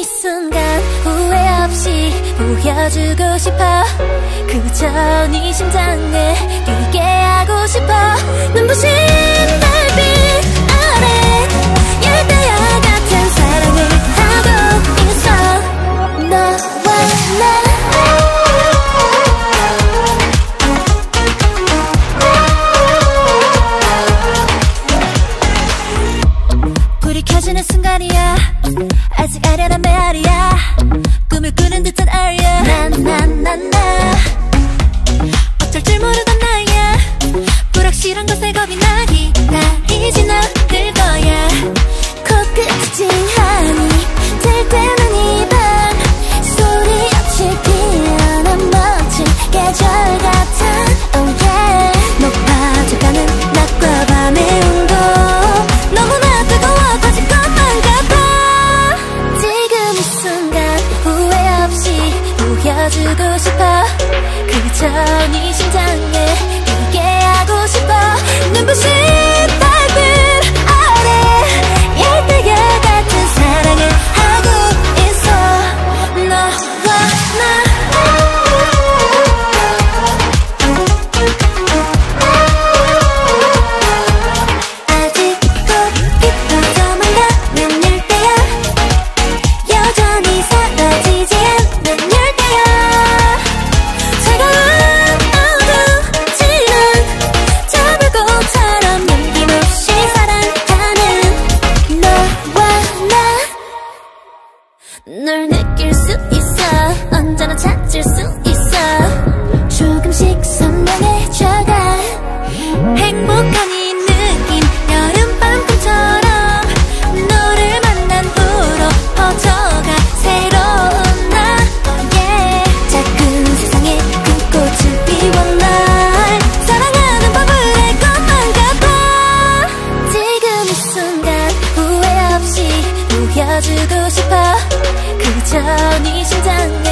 이 순간 후회 없이 보여주고 싶어. 그저 네 심장에 뛰게 확실한 것에 겁이 나기 나이지 너들 거야. 코끝이 찡하니 될 때는 이밤 소리 없이 피어난 멋진 계절 같은 oh yeah. 높아져가는 낮과 밤의 온도 너무나 뜨거워 터질 것만 같아. 지금 이 순간 후회 없이 보여주고 싶어. 그저 네 심장에 싶어 着你心脏